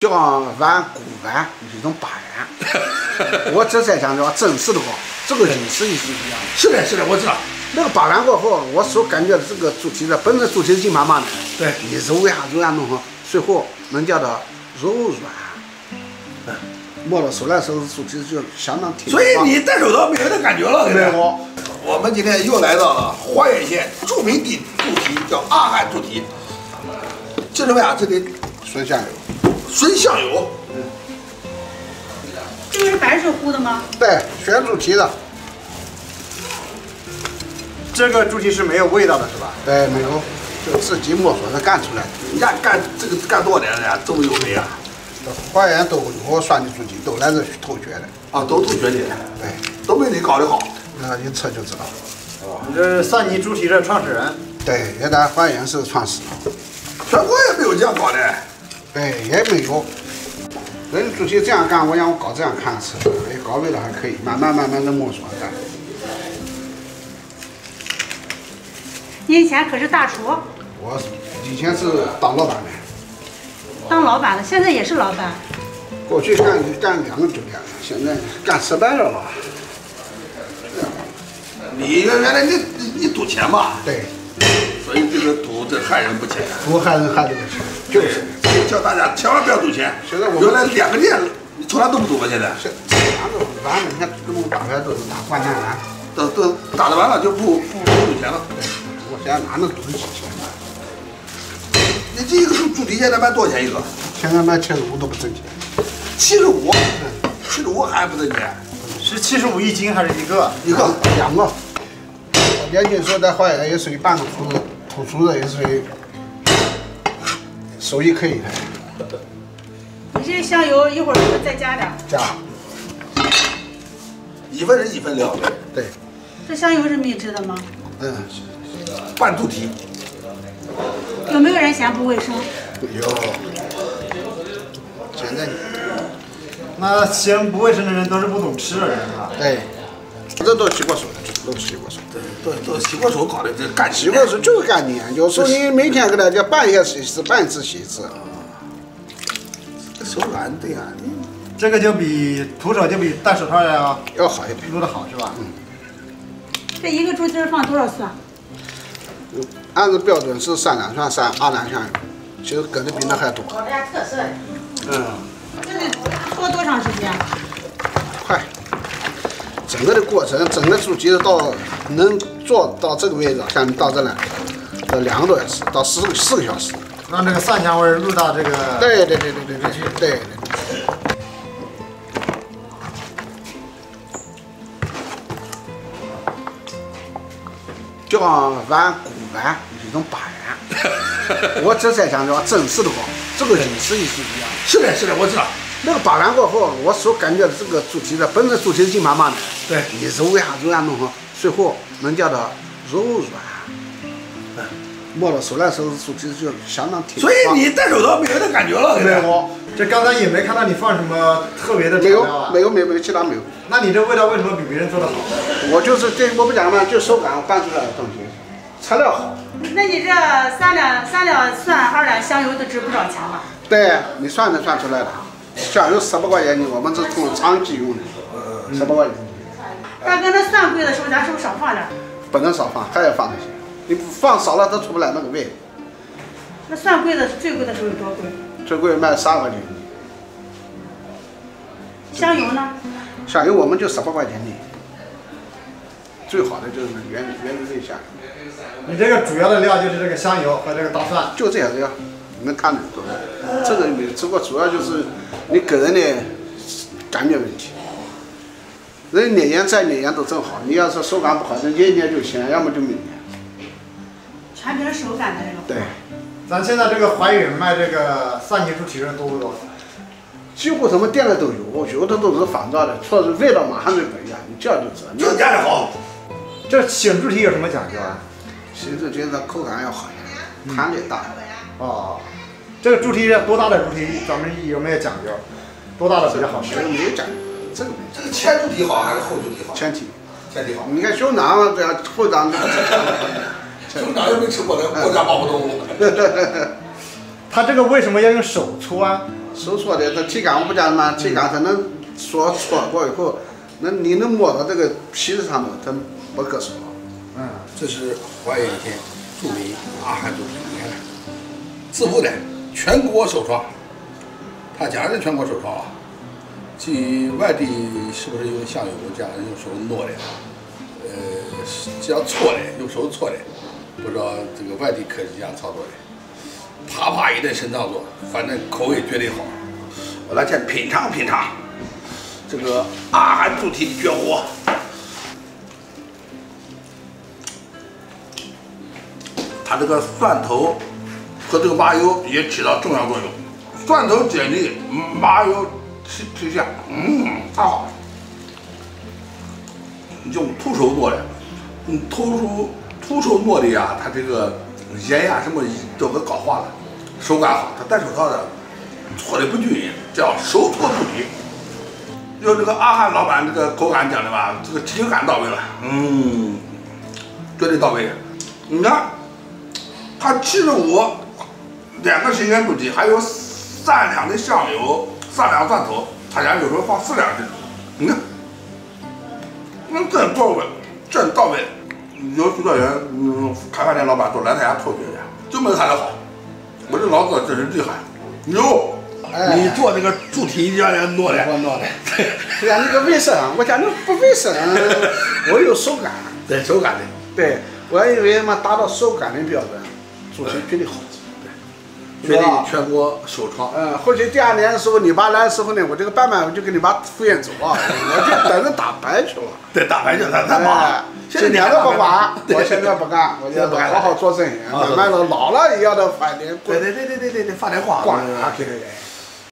叫碗骨碗是一种把玩，我这才讲叫正式的话，这个意思也是一样的。是的，是的，我知道。那个把玩过后，我所感觉的这个主题的本身主题是硬邦邦的，对，你揉呀揉呀弄好，最后能叫它柔软。嗯，摸到手来时候，主题就相当挺。所以你戴手套没有那感觉了，没有。我们今天又来到了花源县著名的主题，叫阿汉主题。这是为啥？这里纯香油，纯香油。嗯。这个是白水糊的吗？对，选猪蹄的。这个猪蹄是没有味道的，是吧？对，没有，就自己摸索着干出来的。人家干这个干多少年了呀？这么有名啊？花园都我算的猪蹄都来这偷学的。啊，都偷学的。对，都没你搞得好。那一测就知道。哦，你这三尼猪蹄的创始人？对，原来花园是创始人。全国也没有这样搞的。对，也没有。人猪蹄这样干，我让我搞这样看吃，哎，搞味道还可以，慢慢慢慢的摸索干。你以前可是大厨？我以前是当老板的。当老板的，现在也是老板。过去干干两个酒店，现在干失败了吧？你原来你你赌钱吧？对。所以这个赌这害人不浅。赌害人害这个钱，就是叫大家千万不要赌钱。现在我原来两个店，你从来都不赌吧？现在？是，哪都完了，你看这么打牌都是打换战完，都都打的完了就不不不赌钱了。我现在哪能赌得起钱？你这一个猪蹄现在卖多少钱一个？现在卖七十五都不挣钱。七十五？七十五还不挣钱？是七十五一斤还是一个？一个两个。我年轻时候在花园也属于半个土土厨子，也属于手艺可以的。你这香油一会儿再加点？加。一份人一份料。对。这香油是秘制的吗？嗯。半猪蹄。有没有人嫌不卫生？有。现在。那嫌不卫生的人都是不懂吃的人啊。对。这都洗过手的，都洗过手。对，都都洗过手搞的，这干洗过手就是干净。有时候你每天给大家半夜洗一次，半次洗一次。这手软对呀，你这个就比徒手就比戴手套要要好一点，撸的好是吧？嗯。这一个猪蹄放多少蒜？按照标准是三两蒜，三二两蒜，其实搁的比那还多。我家特色。嗯。这得做多长时间？快。整个的过程，整个猪蹄到能做到这个位置，像到这来，要两个多小时，到四四个小时。让这个蒜香味入到这个。对对对对对对对对。叫碗骨碗是一种把玩，我这才讲叫真实的话，这个意思也是一样。是的，是的，我知道。那个把完过后，我所感觉的这个猪蹄子本身猪蹄子硬邦邦的，对，你揉呀揉呀弄好，最后能叫它柔软。嗯，摸到手来时候，猪蹄子就相当挺。所以你戴手套没有那感觉了，没有。这刚才也没看到你放什么特别的没有，没有，没有，没有，其他没有。那你这味道为什么比别人做的好？我就是这，我不讲嘛，就手感拌出来的东西，材料好。那你这三两三两蒜，二两香油，都值不少钱吧？对，你算能算出来的。香油十八块钱斤，我们是从长期用的，十八块钱。大哥，那蒜贵的时候，咱是不是少放点？不能少放，还要放那些。你放少了，它出不来那个味。那蒜贵的最贵的时候有多贵？最贵卖三块钱斤。香油呢？香油我们就十八块钱斤。最好的就是原原汁原香。你这个主要的料就是这个香油和这个大蒜，就这些料。能看得多，这个没有，这个主要就是你个人的感觉问题。人捏盐再捏盐都正好，你要是手感不好，那捏捏就行，要么就没捏。全凭手感的这个。对。咱现在这个怀远卖这个三级猪蹄肉多不多？几乎什么店里都有，有的都是仿造的，除了味道马上就不一样，你这样就知道。就家的好。这醒猪蹄有什么讲究啊？醒猪蹄它口感要好一点，弹力大。哦，这个猪蹄多大的猪蹄，咱们有没有讲究？多大的比较好吃？这个没有讲究，这个没。这个前猪蹄好还是后猪蹄好？前蹄，前蹄好。你看熊掌这样后掌，熊掌又没吃过的，国家保护动物。他这个为什么要用手搓啊？手搓的，它体感我不讲嘛，体感它能说搓过以后，那你能摸到这个皮子上头，它不硌手。嗯，这是华远县著名阿汉猪蹄，你看看，自负的全国首创，他家是全国首创啊。据外地是不是有像有这样用手弄的？呃，这样搓的，用手搓的，不知道这个外地可是这样操作的。啪啪一顿生烫做，反正口味绝对好。我来先品尝品尝这个阿汉猪蹄绝活。它这个蒜头和这个麻油也起到重要作用，蒜头解腻，麻油提提香，嗯，太好了。用徒手做的，嗯，徒手徒手做的呀，它这个盐呀什么都给搞化了，手感好。它戴手套的搓的不均匀，叫手搓猪蹄。用这个阿汉老板这个口感讲的吧，这个体感到位了，嗯，绝对到位。你看。它七十五，两个新鲜猪蹄，还有三两的香油，三两蒜头，他家有时候放四两的，你看，那真到位，真到位。有许多人，嗯，开饭店老板都来他家偷学去，就没他的好。我这老哥真是厉害，牛！你做那个猪蹄让人弄的，我弄的。对呀，那个卫生，我讲那不卫生，我有手感。对手感的，对，我还以为嘛达到手感的标准。猪蹄绝对好吃，绝对全国首创。嗯，或许第二年的时候，你爸来的时候呢，我这个办办我就给你爸敷衍走了，我就等着打牌去了。对，打牌去了，他妈。今年都不管，我现在不干，我就好好做生意。慢慢的老了也要到饭店。对对对对对对对，发点光。光啊，对对对。